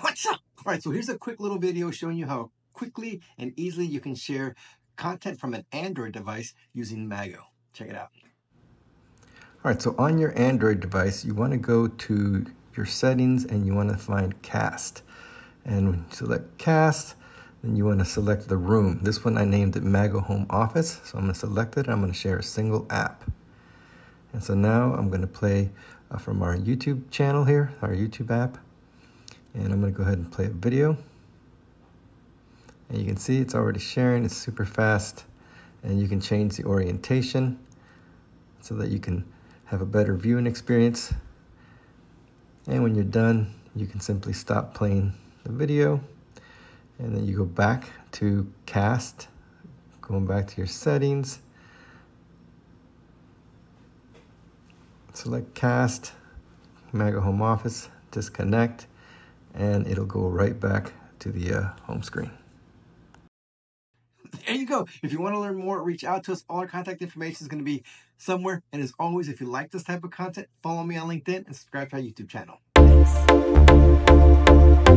What's up? All right, so here's a quick little video showing you how quickly and easily you can share content from an Android device using Mago. Check it out. All right, so on your Android device, you want to go to your settings and you want to find Cast. And when you select Cast, then you want to select the room. This one I named it Mago Home Office, so I'm going to select it. I'm going to share a single app. And so now I'm going to play uh, from our YouTube channel here, our YouTube app. And I'm going to go ahead and play a video. And you can see it's already sharing, it's super fast. And you can change the orientation so that you can have a better viewing experience. And when you're done, you can simply stop playing the video and then you go back to cast, going back to your settings, select cast, Mago Home Office, disconnect, and it'll go right back to the uh, home screen. There you go. If you want to learn more, reach out to us. All our contact information is going to be somewhere. And as always, if you like this type of content, follow me on LinkedIn and subscribe to our YouTube channel. Thanks.